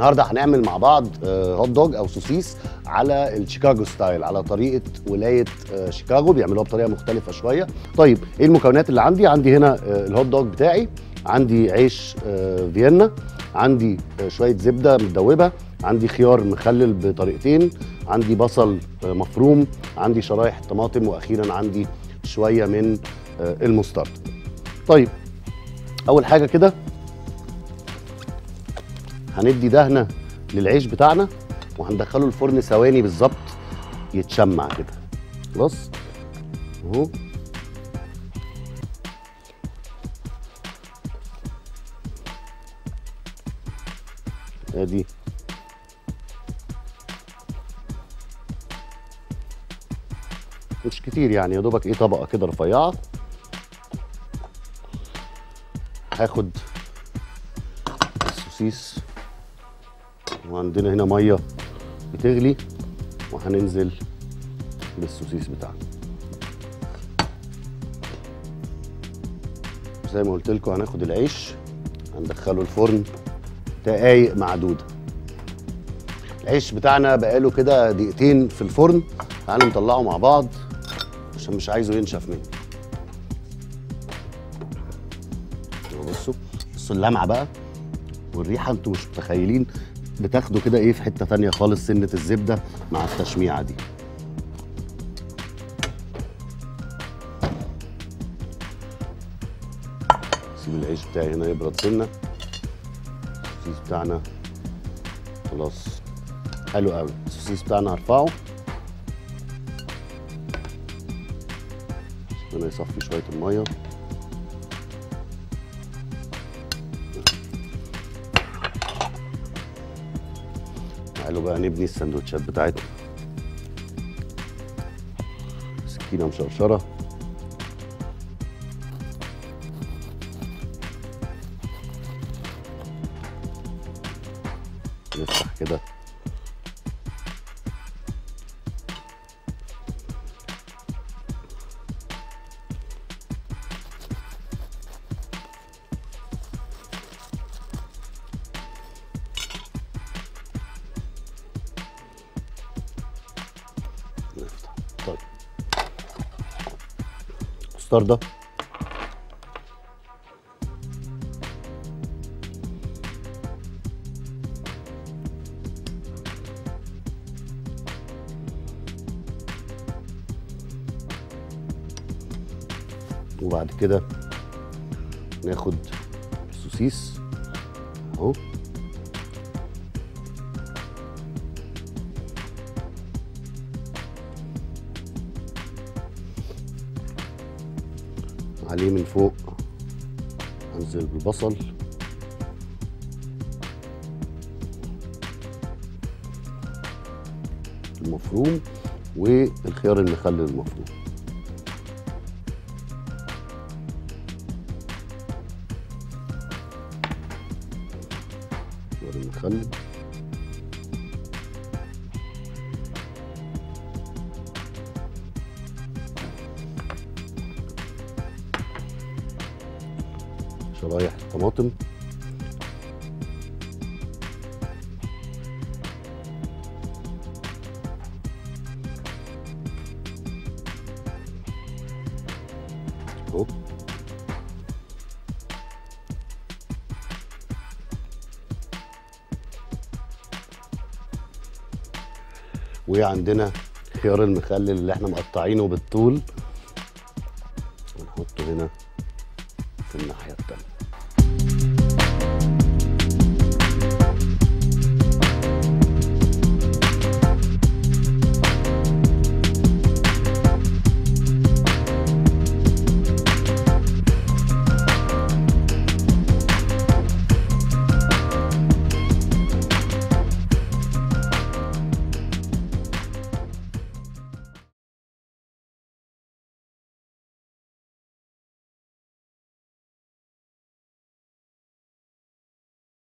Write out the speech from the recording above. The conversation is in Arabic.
النهارده هنعمل مع بعض آه، hot dog أو سوسيس على ال Chicago style على طريقة ولاية آه، شيكاغو بيعملوها بطريقة مختلفة شوية. طيب إيه المكونات اللي عندي؟ عندي هنا آه، ال hot dog بتاعي عندي عيش آه، فيينا عندي آه، شوية زبدة متدوبة عندي خيار مخلل بطريقتين عندي بصل آه، مفروم عندي شرايح طماطم وأخيرا عندي شوية من آه، ال mustard. طيب أول حاجة كده هندي دهنة للعيش بتاعنا وهندخله الفرن ثواني بالظبط يتشمع كده. خلاص اهو. ادي. مش كتير يعني يا دوبك إيه طبقة كده رفيعة. هاخد السوسيس وعندنا هنا مية بتغلي وهننزل بالسوسيس بتاعنا. زي ما قلت لكم هناخد العيش هندخله الفرن دقايق معدوده العيش بتاعنا بقاله كده دقيقتين في الفرن. تعالوا نطلعه مع بعض عشان مش عايزه ينشف مني. بصوا بصوا اللمعة بقى والريحة أنتوا مش متخيلين بتاخدوا كده إيه في حتة تانية خالص سنة الزبدة مع التشميعة دي. سيب العيش بتاعي هنا يبرد سنة. السوسيس بتاعنا خلاص حلو قوي. السوسيس بتاعنا هرفعه. هنا يصفي شوية المية. تعالوا بقى نبني السندوتشات بتاعتنا. سكينه مشرشرة. نفتح كده. مستردة وبعد كده ناخد السوسيس أهو. عليه من فوق. أنزل بالبصل. المفروم والخيار المخلل المفروم. المخلل. شرايح طماطم؟ اهو وعندنا خيار المخلل اللي إحنا مقطعينه بالطول. ونحطه هنا. في الناحية التانية.